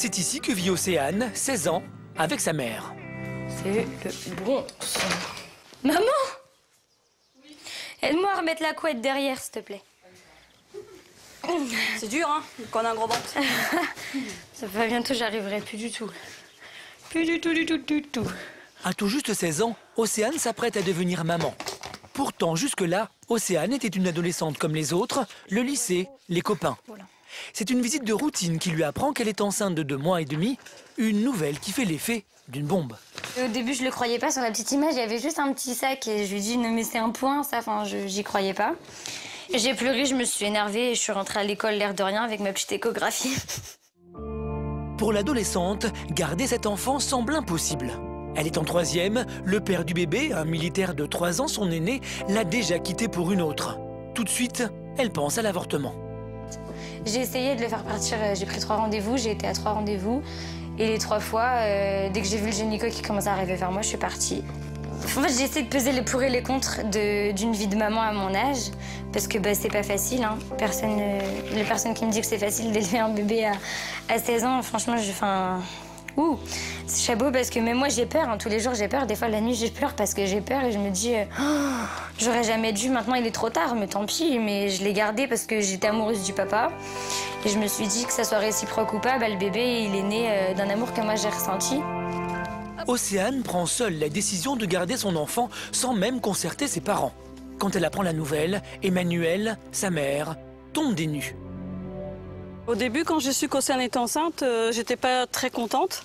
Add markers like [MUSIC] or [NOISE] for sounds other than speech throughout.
C'est ici que vit Océane, 16 ans, avec sa mère. C'est le bon sang. Maman Aide-moi à remettre la couette derrière, s'il te plaît. C'est dur, hein, quand on a un gros ventre. [LAUGHS] Ça va bientôt, j'arriverai plus du tout. Plus du tout, du tout, du tout. À tout juste 16 ans, Océane s'apprête à devenir maman. Pourtant, jusque-là, Océane était une adolescente comme les autres, le lycée, les copains. C'est une visite de routine qui lui apprend qu'elle est enceinte de deux mois et demi, une nouvelle qui fait l'effet d'une bombe. Au début, je le croyais pas sur la petite image, il y avait juste un petit sac et je lui dit non mais c'est un point ça, enfin j'y croyais pas. J'ai pleuré, je me suis énervée et je suis rentrée à l'école l'air de rien avec ma petite échographie. Pour l'adolescente, garder cet enfant semble impossible. Elle est en troisième, le père du bébé, un militaire de 3 ans, son aîné, l'a déjà quitté pour une autre. Tout de suite, elle pense à l'avortement. J'ai essayé de le faire partir, euh, j'ai pris trois rendez-vous, j'ai été à trois rendez-vous. Et les trois fois, euh, dès que j'ai vu le gynéco qui commençait à arriver vers moi, je suis partie. En fait, j'ai essayé de peser les pour et les contre d'une vie de maman à mon âge, parce que bah, c'est pas facile. Hein. Personne, euh, les personnes qui me disent que c'est facile d'élever un bébé à, à 16 ans, franchement, je, c'est chapeau parce que même moi j'ai peur. hein. Tous les jours j'ai peur. Des fois la nuit j'ai peur parce que j'ai peur et je me dis, euh, [GASPS] j'aurais jamais dû. Maintenant il est trop tard, mais tant pis. Mais je l'ai gardé parce que j'étais amoureuse du papa et je me suis dit que ça soit réciproque ou pas, bah, le bébé il est né euh, d'un amour que moi j'ai ressenti. Océane prend seule la décision de garder son enfant sans même concerter ses parents. Quand elle apprend la nouvelle, Emmanuel, sa mère, tombe des nues. Au début, quand j'ai su qu'Océane était enceinte, euh, j'étais pas très contente.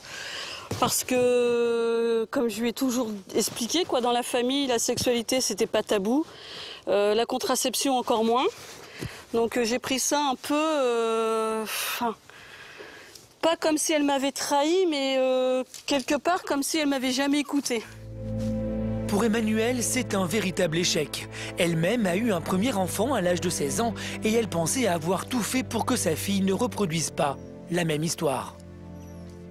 Parce que, comme je lui ai toujours expliqué, quoi, dans la famille, la sexualité, c'était pas tabou. Euh, la contraception, encore moins. Donc euh, j'ai pris ça un peu. pas comme si elle m'avait trahi, mais quelque part comme si elle m'avait jamais écouté. Pour Emmanuel, c'est un véritable échec. Elle-même a eu un premier enfant à l'âge de 16 ans et elle pensait avoir tout fait pour que sa fille ne reproduise pas la même histoire.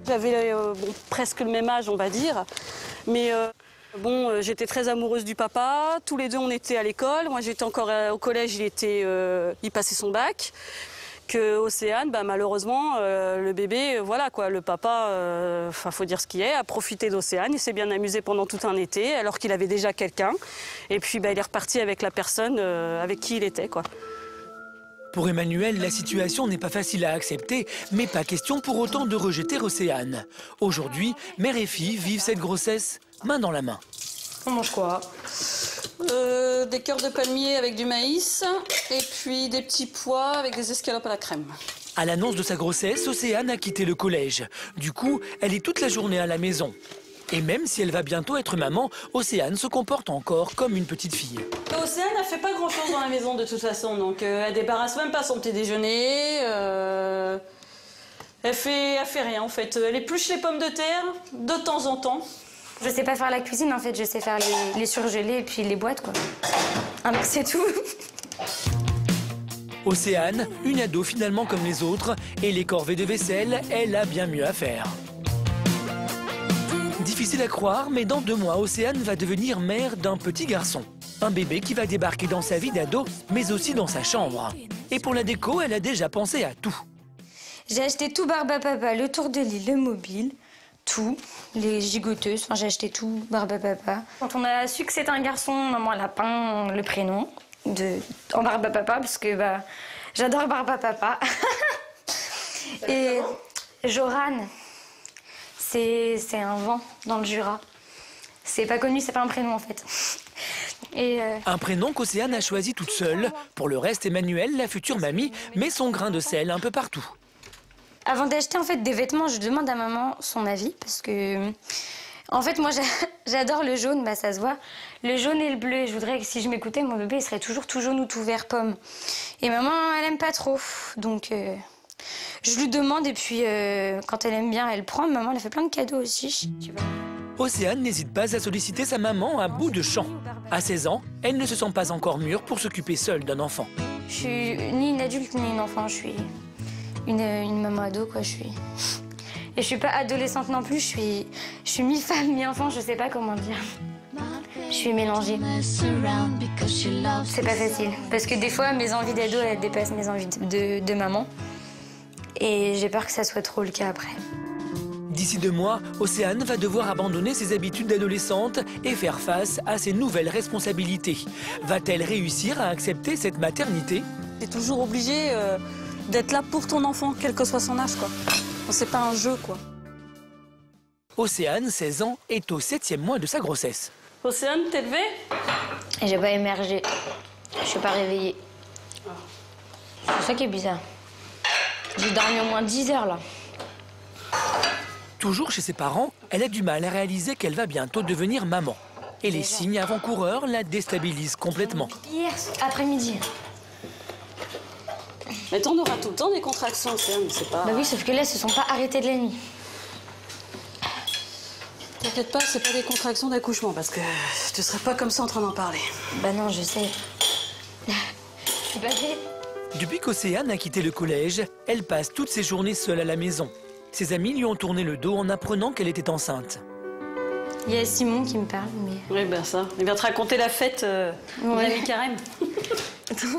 J'avais euh, presque le même âge, on va dire. Mais euh, bon, euh, j'étais très amoureuse du papa. Tous les deux, on était à l'école. Moi, j'étais encore au collège, il, était, il passait son bac. Que Océane, bah, malheureusement, euh, le bébé, euh, voilà quoi, le papa, euh, enfin, faut dire ce qu'il est, a profité d'Océane. Il s'est bien amusé pendant tout un été, alors qu'il avait déjà quelqu'un. Et puis, bah, il est reparti avec la personne euh, avec qui il était, quoi. Pour Emmanuel, la situation n'est pas facile à accepter, mais pas question pour autant de rejeter Océane. Aujourd'hui, mère et fille vivent cette grossesse main dans la main. On mange quoi? Euh, Des cœurs de palmier avec du maïs et puis des petits pois avec des escalopes à la crème. À l'annonce de sa grossesse, Océane a quitté le collège. Du coup, elle est toute la journée à la maison. Et même si elle va bientôt être maman, Océane se comporte encore comme une petite fille. Océane, elle fait pas grand chose dans la maison de toute façon, donc euh, elle débarrasse même pas son petit déjeuner. euh, Elle fait, elle fait rien en fait. Elle épluche les pommes de terre de temps en temps. Je sais pas faire la cuisine en fait, je sais faire les, les surgelés et puis les boîtes quoi. Ah, c'est tout. [LAUGHS] Océane, une ado finalement comme les autres, et les corvées de vaisselle, elle a bien mieux à faire. Difficile à croire, mais dans deux mois, Océane va devenir mère d'un petit garçon. Un bébé qui va débarquer dans sa vie d'ado, mais aussi dans sa chambre. Et pour la déco, elle a déjà pensé à tout. J'ai acheté tout Barbe à Papa, le tour de lit, le mobile, tout, les gigoteuses, enfin j'ai acheté tout Barbe à Papa. Quand on a su que c'était un garçon, maman elle a peint le prénom de, en Barbe à Papa parce que bah, j'adore Barbe à Papa. [LAUGHS] Et Joran, c'est c'est un vent dans le Jura. C'est pas connu, c'est pas un prénom en fait. Et euh, Un prénom qu'Océane a choisi toute seule. Pour le reste, Emmanuel, la future mamie, met son grain de sel un peu partout. Avant d'acheter en fait des vêtements, je demande à maman son avis parce que en fait moi j'a- [LAUGHS] j'adore le jaune, bah ça se voit. Le jaune et le bleu. Et je voudrais que si je m'écoutais, mon bébé il serait toujours tout jaune ou tout vert pomme. Et maman elle aime pas trop, donc euh, je lui demande et puis euh, quand elle aime bien, elle prend. Maman elle fait plein de cadeaux aussi. Tu vois. Océane n'hésite pas à solliciter sa maman à bout de champ. À 16 ans, elle ne se sent pas encore mûre pour s'occuper seule d'un enfant. Je suis ni une adulte ni une enfant. Je suis une, une maman ado quoi. Je suis et je suis pas adolescente non plus. Je suis je suis mi femme mi enfant. Je sais pas comment dire. Je suis mélangée. C'est pas facile. Parce que des fois, mes envies d'ado, elles dépassent mes envies de, de maman. Et j'ai peur que ça soit trop le cas après. D'ici deux mois, Océane va devoir abandonner ses habitudes d'adolescente et faire face à ses nouvelles responsabilités. Va-t-elle réussir à accepter cette maternité? T'es toujours obligé euh, d'être là pour ton enfant, quel que soit son âge, quoi. C'est pas un jeu, quoi. Océane, 16 ans, est au septième mois de sa grossesse. Océane, t'es levée? J'ai pas émergé. Je suis pas réveillée. C'est ça qui est bizarre. J'ai dormi au moins 10 heures là. Toujours chez ses parents, elle a du mal à réaliser qu'elle va bientôt devenir maman. Et les signes avant-coureurs la déstabilisent complètement. Hier après-midi. Mais t'en auras tout le temps des contractions, Océane, c'est pas... Bah oui, sauf que là, elles se sont pas arrêtées de la nuit. T'inquiète pas, c'est pas des contractions d'accouchement, parce que tu serais pas comme ça en train d'en parler. Bah non, je sais. C'est pas fait. Depuis qu'Océane a quitté le collège, elle passe toutes ses journées seule à la maison. Ses amis lui ont tourné le dos en apprenant qu'elle était enceinte. Il y a Simon qui me parle, mais... Oui, ben ça. Il vient te raconter la fête euh, Ouais. Carême. [LAUGHS]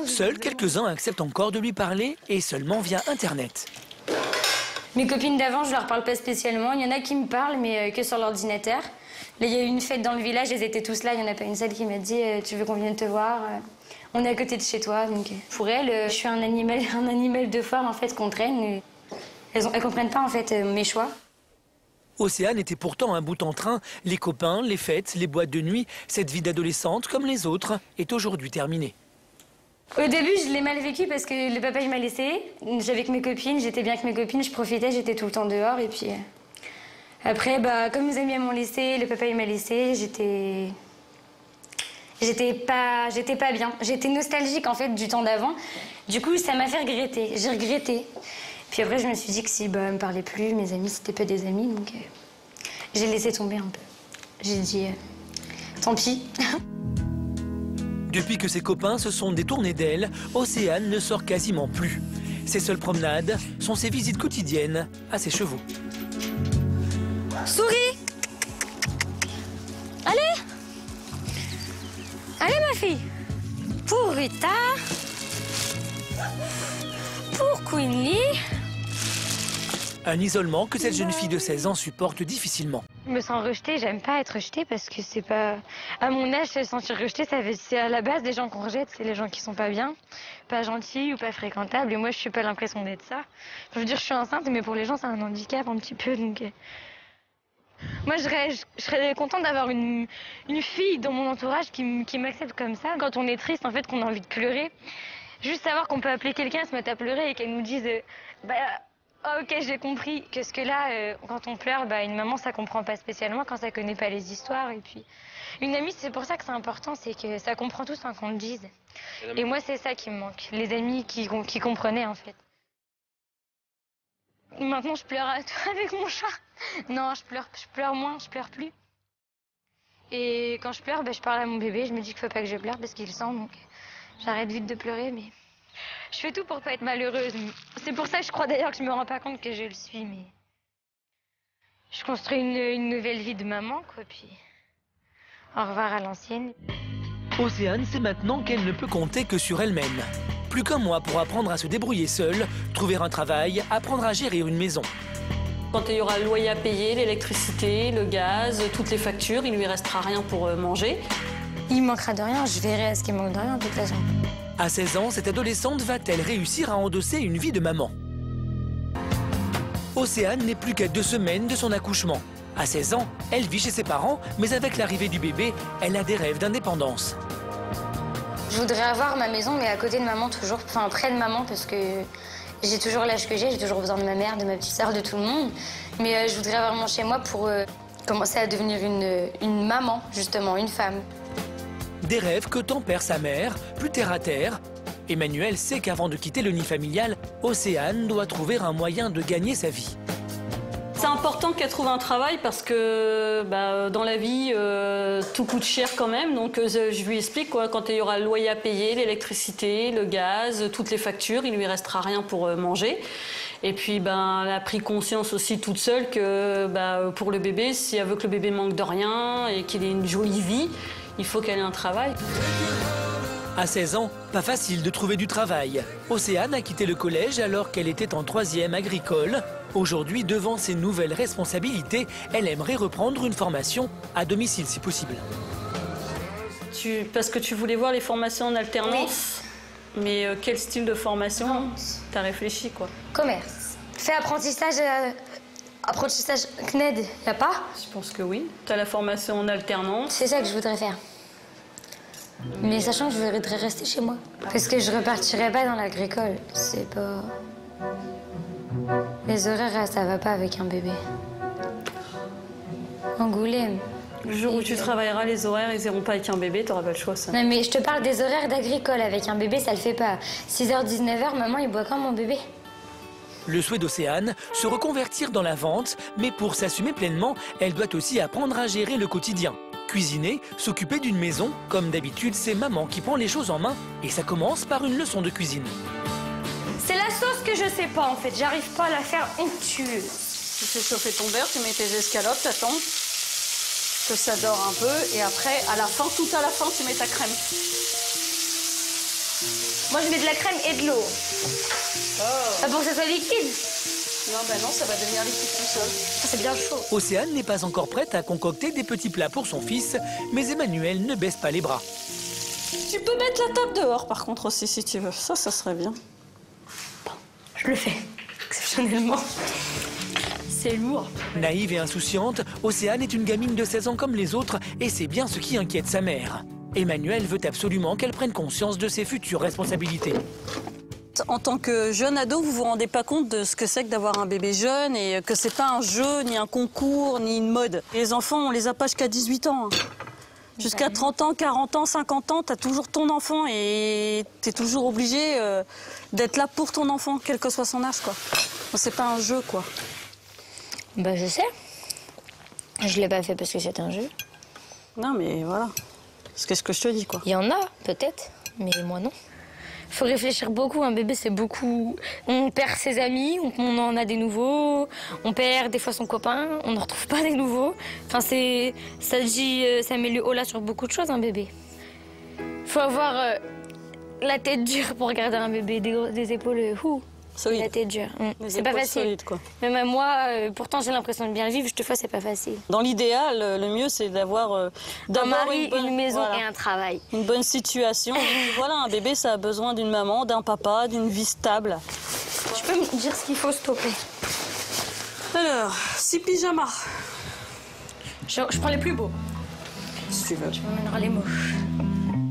Seuls quelques-uns acceptent encore de lui parler et seulement via Internet. Mes copines d'avant, je leur parle pas spécialement. Il y en a qui me parlent, mais euh, que sur l'ordinateur. Là, il y a eu une fête dans le village, elles étaient tous là. Il y en a pas une seule qui m'a dit euh, Tu veux qu'on vienne te voir Euh, On est à côté de chez toi. Donc, pour elles, je suis un animal, [LAUGHS] un animal de foire en fait qu'on traîne. et Elles, elles comprennent pas en fait mes choix. Océane était pourtant un bout en train. Les copains, les fêtes, les boîtes de nuit, cette vie d'adolescente, comme les autres, est aujourd'hui terminée. Au début, je l'ai mal vécu parce que le papa il m'a laissé. J'avais que mes copines, j'étais bien avec mes copines, je profitais, j'étais tout le temps dehors et puis euh, après, bah comme mes amis m'ont laissé, le papa il m'a laissé, j'étais j'étais pas j'étais pas bien, j'étais nostalgique en fait du temps d'avant. Du coup, ça m'a fait regretter, j'ai regretté. Puis après, je me suis dit que si bah elle me parlait plus, mes amis c'était pas des amis donc euh, j'ai laissé tomber un peu. J'ai dit euh, tant pis. [LAUGHS] Depuis que ses copains se sont détournés d'elle, Océane ne sort quasiment plus. Ses seules promenades sont ses visites quotidiennes à ses chevaux. Souris Allez Allez ma fille Pour Rita Pour Queenie Un isolement que cette jeune fille de 16 ans supporte difficilement. Je me sens rejetée, j'aime pas être rejetée parce que c'est pas... À mon âge, se sentir rejetée, ça veut- c'est à la base des gens qu'on rejette, c'est les gens qui sont pas bien, pas gentils ou pas fréquentables. Et moi, je suis pas l'impression d'être ça. Je veux dire, je suis enceinte, mais pour les gens, c'est un handicap un petit peu, donc... euh, Moi, je serais, je, serais contente d'avoir une, une fille dans mon entourage qui, qui m'accepte comme ça. Quand on est triste, en fait, qu'on a envie de pleurer, juste savoir qu'on peut appeler quelqu'un, se mettre à pleurer et qu'elle nous dise euh, bah, ah, ok, j'ai compris. Que ce que là, euh, quand on pleure, bah, une maman, ça comprend pas spécialement quand ça connaît pas les histoires. Et puis, une amie, c'est pour ça que c'est important, c'est que ça comprend tout sans qu'on le dise. Et moi, c'est ça qui me manque. Les amis qui, qui comprenaient, en fait. Maintenant, je pleure [LAUGHS] avec mon chat. Non, je pleure, je pleure moins, je pleure plus. Et quand je pleure, ben, je parle à mon bébé, je me dis qu'il faut pas que je pleure parce qu'il sent, donc j'arrête vite de pleurer, mais je fais tout pour pas être malheureuse. C'est pour ça que je crois d'ailleurs que je me rends pas compte que je le suis, mais je construis une, une nouvelle vie de maman, quoi, puis au revoir à l'ancienne. Océane sait maintenant qu'elle ne peut compter que sur elle-même. Plus qu'un mois pour apprendre à se débrouiller seule, trouver un travail, apprendre à gérer une maison. Quand il y aura le loyer à payer, l'électricité, le gaz, toutes les factures, il lui restera rien pour euh, manger. Il manquera de rien, je verrai à ce qu'il manque de rien de toute façon. À 16 ans, cette adolescente va-t-elle réussir à endosser une vie de maman? Océane n'est plus qu'à deux semaines de son accouchement. À 16 ans, elle vit chez ses parents, mais avec l'arrivée du bébé, elle a des rêves d'indépendance. Je voudrais avoir ma maison, mais à côté de maman toujours, enfin près de maman, parce que j'ai toujours l'âge que j'ai, j'ai toujours besoin de ma mère, de ma petite sœur, de tout le monde. Mais euh, je voudrais avoir mon chez moi pour euh, commencer à devenir une, une maman, justement, une femme. Des rêves que tempère sa mère, plus terre à terre. Emmanuel sait qu'avant de quitter le nid familial, Océane doit trouver un moyen de gagner sa vie. C'est important qu'elle trouve un travail parce que bah, dans la vie, euh, tout coûte cher quand même. Donc euh, je lui explique quoi, quand il y aura le loyer à payer, l'électricité, le gaz, toutes les factures, il lui restera rien pour euh, manger. Et puis ben, elle a pris conscience aussi toute seule que bah, pour le bébé, si elle veut que le bébé manque de rien et qu'il ait une jolie vie, il faut qu'elle ait un travail. À 16 ans, pas facile de trouver du travail. Océane a quitté le collège alors qu'elle était en troisième agricole. Aujourd'hui, devant ses nouvelles responsabilités, elle aimerait reprendre une formation à domicile si possible. Tu, parce que tu voulais voir les formations en alternance Mais euh, quel style de formation? T'as réfléchi quoi Commerce. Fais apprentissage, euh, apprentissage CNED, y a pas? Je pense que oui. T'as la formation en alternance. C'est ça que je voudrais faire. Mais sachant que je voudrais rester chez moi. Parce que je repartirai pas dans l'agricole. C'est pas. Les horaires, ça va pas avec un bébé. Angoulême. Le jour où tu travailleras, les horaires, ils iront pas avec un bébé, t'auras pas le choix ça. Non, mais je te parle des horaires d'agricole. Avec un bébé, ça le fait pas. 6h, 19h, maman, il boit quand mon bébé Le souhait d'Océane, se reconvertir dans la vente, mais pour s'assumer pleinement, elle doit aussi apprendre à gérer le quotidien. Cuisiner, s'occuper d'une maison, comme d'habitude, c'est maman qui prend les choses en main, et ça commence par une leçon de cuisine. C'est la sauce que je sais pas en fait. J'arrive pas à la faire onctueuse. Tu fais chauffer ton beurre, tu mets tes escalopes, t'attends que ça dort un peu, et après, à la fin, tout à la fin, tu mets ta crème. Moi, je mets de la crème et de l'eau. Pas pour que ça soit liquide. Non, bah non, ça va devenir liquide tout seul. Ça, c'est bien chaud. Océane n'est pas encore prête à concocter des petits plats pour son fils, mais Emmanuel ne baisse pas les bras. Tu peux mettre la table dehors, par contre, aussi, si tu veux. Ça, ça serait bien. Je le fais, exceptionnellement. C'est lourd. Naïve et insouciante, Océane est une gamine de 16 ans comme les autres, et c'est bien ce qui inquiète sa mère. Emmanuel veut absolument qu'elle prenne conscience de ses futures responsabilités. En tant que jeune ado, vous vous rendez pas compte de ce que c'est que d'avoir un bébé jeune et que c'est pas un jeu, ni un concours, ni une mode. Les enfants, on les a pas jusqu'à 18 ans. hein. Jusqu'à 30 ans, 40 ans, 50 ans, t'as toujours ton enfant et t'es toujours obligé euh, d'être là pour ton enfant, quel que soit son âge, quoi. C'est pas un jeu, quoi. Bah, je sais. Je l'ai pas fait parce que c'est un jeu. Non, mais voilà. C'est qu'est-ce que je te dis, quoi. Il y en a, peut-être, mais moi non. Faut réfléchir beaucoup. Un bébé, c'est beaucoup. On perd ses amis, on, en a des nouveaux. On perd des fois son copain, on ne retrouve pas des nouveaux. Enfin, c'est. Ça dit. euh, Ça met le haut sur beaucoup de choses, un bébé. Faut avoir euh, la tête dure pour garder un bébé, des, des épaules. ouh, Solide. La tête dure. Mm. Des C'est pas facile. solides, quoi. Même à moi, euh, pourtant j'ai l'impression de bien vivre, je te fois c'est pas facile. Dans l'idéal, euh, le mieux, c'est d'avoir euh, Un mari, une, bonne- maison voilà. et un travail. une bonne situation. Voilà, un bébé, ça a besoin d'une maman, d'un papa, d'une vie stable. Tu peux me dire ce qu'il faut stopper? Alors, six pyjamas, je, je prends les plus beaux. si tu veux. Tu m'emmèneras les moches.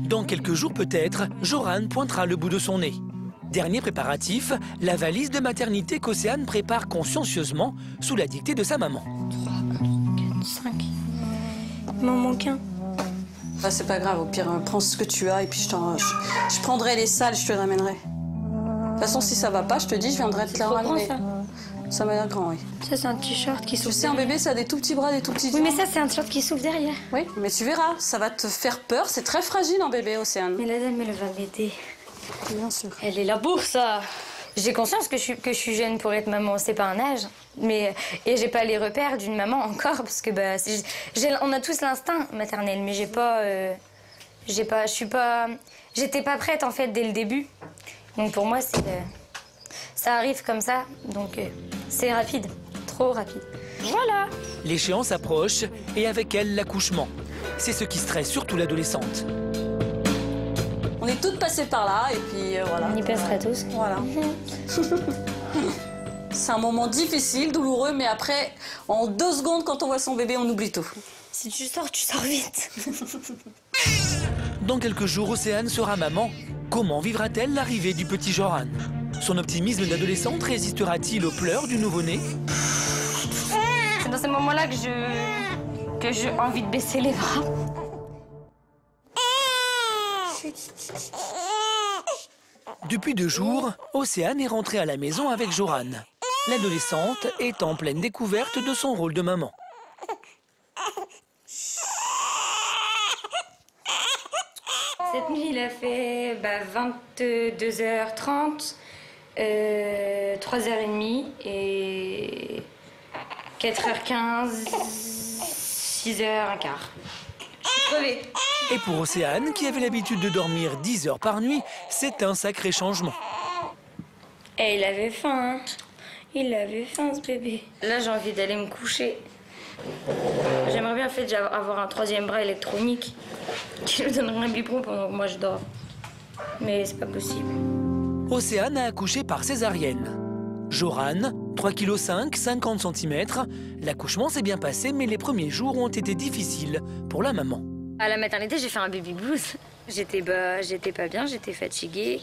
Dans quelques jours peut-être, Joran pointera le bout de son nez. Dernier préparatif, la valise de maternité qu'Océane prépare consciencieusement sous la dictée de sa maman. 5. Il m'en manque un. Bah, c'est pas grave, au pire, euh, prends ce que tu as et puis je, t'en- je, je prendrai les salles, je te les ramènerai. De toute façon, si ça va pas, je te dis, je viendrai te la ramener. ça. Ça m'a l'air grand, oui. Ça, c'est un t-shirt qui Tu s'ouvre. sais, un bébé, ça a des tout petits bras, des tout petits Oui, mais ça, c'est un t-shirt qui s'ouvre derrière. Oui, mais tu verras, ça va te faire peur. C'est très fragile, un bébé, Océane. Mais la dame, elle va m'aider. Bien sûr. Elle est là pour ça. J'ai conscience que je, suis, que je suis jeune pour être maman, c'est pas un âge. Mais, et j'ai pas les repères d'une maman encore, parce que bah, on a tous l'instinct maternel, mais j'ai pas. euh, j'ai pas. Je suis pas. J'étais pas prête en fait dès le début. Donc pour moi, c'est. euh, ça arrive comme ça, donc euh, c'est rapide. Trop rapide. Voilà. L'échéance approche et avec elle l'accouchement. C'est ce qui stresse surtout l'adolescente. On est toutes passées par là et puis euh, voilà. On y passera tous. Voilà. [LAUGHS] C'est un moment difficile, douloureux, mais après, en deux secondes, quand on voit son bébé, on oublie tout. Si tu sors, tu sors vite. Dans quelques jours, Océane sera maman. Comment vivra-t-elle l'arrivée du petit Joran? Son optimisme d'adolescente résistera-t-il aux pleurs du nouveau-né? C'est dans ces moments-là que je. que j'ai envie de baisser les bras. Depuis deux jours, Océane est rentrée à la maison avec Joran. L'adolescente est en pleine découverte de son rôle de maman. Cette nuit, il a fait bah, 22h30, euh, 3h30 et 4h15, 6h15. Je suis crevée. Et pour Océane, qui avait l'habitude de dormir 10 heures par nuit, c'est un sacré changement. Et il avait faim, hein. Il avait faim, ce bébé. Là, j'ai envie d'aller me coucher. J'aimerais bien en fait avoir un troisième bras électronique [LAUGHS] qui me donnerait un biberon pendant que moi je dors. Mais c'est pas possible. Océane a accouché par césarienne. Joran, 3,5 kg, 50 cm. L'accouchement s'est bien passé, mais les premiers jours ont été difficiles pour la maman. À la maternité, j'ai fait un baby blues. J'étais bah, j'étais pas bien, j'étais fatiguée.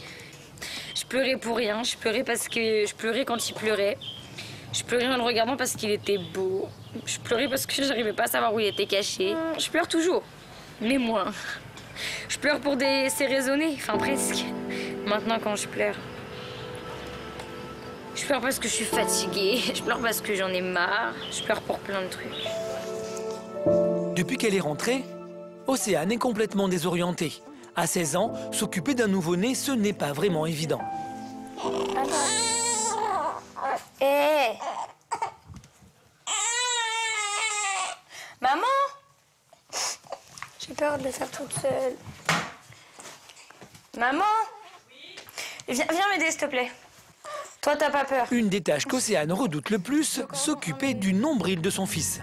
Je pleurais pour rien, je pleurais parce que je pleurais quand il pleurait. Je pleurais en le regardant parce qu'il était beau. Je pleurais parce que j'arrivais pas à savoir où il était caché. Je pleure toujours, mais moins. Je pleure pour des... C'est raisonné, enfin presque. Maintenant quand je pleure. Je pleure parce que je suis fatiguée. Je pleure parce que j'en ai marre. Je pleure pour plein de trucs. Depuis qu'elle est rentrée, Océane est complètement désorientée. À 16 ans, s'occuper d'un nouveau-né, ce n'est pas vraiment évident. Hé Maman J'ai peur de le faire toute seule. Maman Viens, viens m'aider, s'il te plaît. Toi, t'as pas peur Une des tâches qu'Océane redoute le plus, s'occuper du nombril de son fils.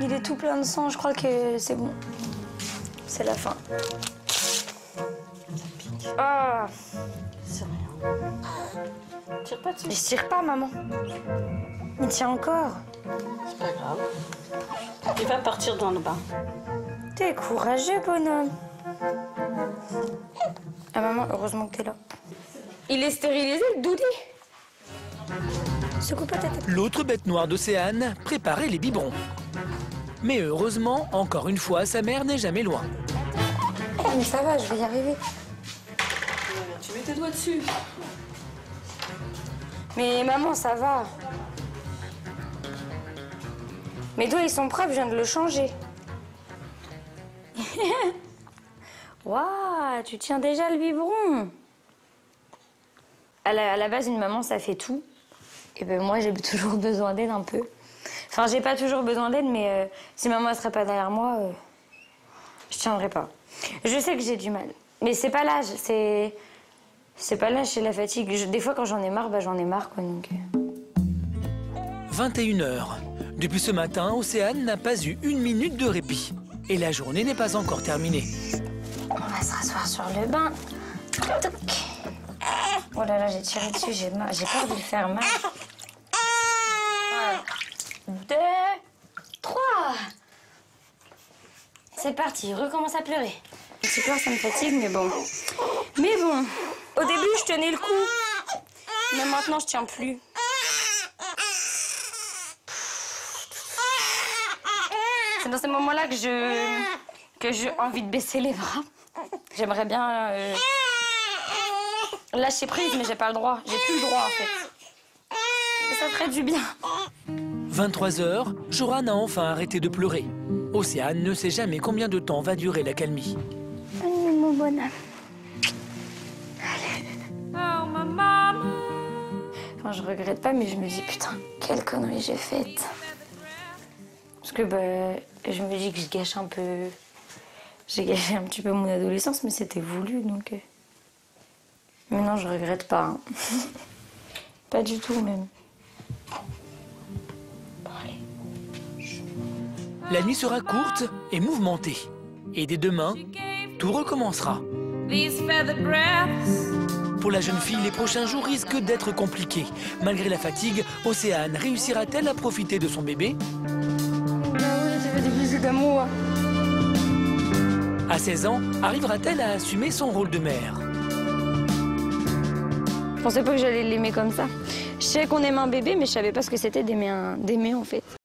Il est tout plein de sang, je crois que c'est bon. C'est la fin. Ah C'est rien. Tire pas dessus. Je tire pas, maman. Il tient encore. C'est pas grave. Il va partir dans le bain. T'es courageux, bonhomme. Ah, maman, heureusement que t'es là. Il est stérilisé, le doudé Secoue pas ta tête. L'autre bête noire d'Océane préparait les biberons. Mais heureusement, encore une fois, sa mère n'est jamais loin. Mais ça va, je vais y arriver. Tu mets tes doigts dessus. Mais maman, ça va. Mes doigts, ils sont prêts, je viens de le changer. [LAUGHS] Waouh, tu tiens déjà le biberon. À la, à la base, une maman, ça fait tout. Et ben moi, j'ai [LAUGHS] toujours besoin d'aide un peu. Enfin, j'ai pas toujours besoin d'aide, mais euh, si maman ne serait pas derrière moi, euh, je tiendrais pas. Je sais que j'ai du mal, mais c'est pas l'âge, c'est c'est pas l'âge, c'est la fatigue. Je- des fois, quand j'en ai marre, bah, j'en ai marre, quoi. Donc. euh. 21h. Depuis ce matin, Océane n'a pas eu une minute de répit. Et la journée n'est pas encore terminée. On va se rasseoir sur le bain. Toc. Oh là là, j'ai tiré dessus, j'ai peur de le faire mal. Un, deux, trois. C'est parti, recommence à pleurer. Un petit peu, ça me fatigue, mais bon. Mais bon, au début, je tenais le coup. Mais maintenant, je tiens plus. C'est dans ces moments-là que je que j'ai envie de baisser les bras. J'aimerais bien euh, lâcher prise, mais j'ai pas le droit. J'ai plus le droit en fait. Mais ça ferait du bien. 23h, Joran a enfin arrêté de pleurer. Océane ne sait jamais combien de temps va durer l'accalmie. Allez, mon bonhomme. Enfin, je regrette pas, mais je me dis putain, quelle connerie j'ai faite. Parce que bah, je me dis que je gâche un peu. J'ai gâché un petit peu mon adolescence, mais c'était voulu donc. euh. Mais non, je regrette pas. hein. [LAUGHS] pas du tout, même. La nuit sera courte et mouvementée. Et dès demain, tout recommencera. Pour la jeune fille, les prochains jours risquent d'être compliqués. Malgré la fatigue, Océane réussira-t-elle à profiter de son bébé? J'ai fait des bisous d'amour. À 16 ans, arrivera-t-elle à assumer son rôle de mère? Je pensais pas que j'allais l'aimer comme ça. Je sais qu'on aime un bébé, mais je savais pas ce que c'était d'aimer un... d'aimer en fait.